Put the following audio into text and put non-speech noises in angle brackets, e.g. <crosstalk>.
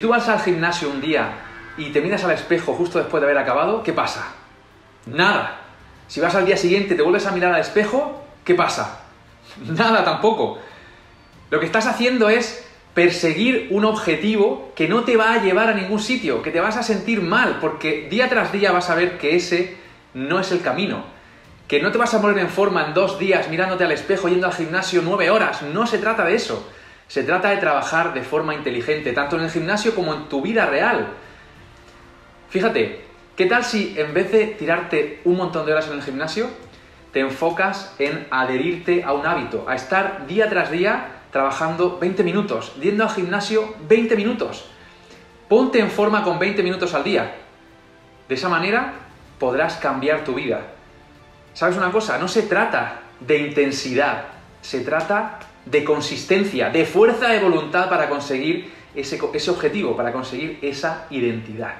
tú vas al gimnasio un día y te miras al espejo justo después de haber acabado, ¿qué pasa? Nada. Si vas al día siguiente te vuelves a mirar al espejo, ¿qué pasa? <laughs> Nada tampoco. Lo que estás haciendo es perseguir un objetivo que no te va a llevar a ningún sitio, que te vas a sentir mal, porque día tras día vas a ver que ese no es el camino. Que no te vas a poner en forma en dos días mirándote al espejo yendo al gimnasio nueve horas. No se trata de eso. Se trata de trabajar de forma inteligente, tanto en el gimnasio como en tu vida real. Fíjate, ¿qué tal si en vez de tirarte un montón de horas en el gimnasio, te enfocas en adherirte a un hábito, a estar día tras día trabajando 20 minutos, yendo al gimnasio 20 minutos. Ponte en forma con 20 minutos al día. De esa manera podrás cambiar tu vida. ¿Sabes una cosa? No se trata de intensidad, se trata de consistencia, de fuerza de voluntad para conseguir ese, objetivo, para conseguir esa identidad.